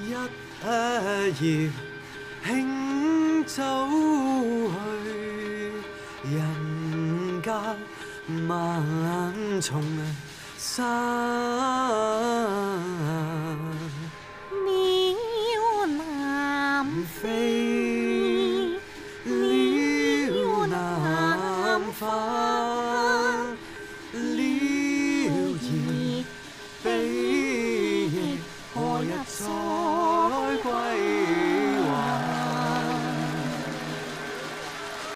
一叶轻舟去人间万重山鸟南飞鸟南返なるほど。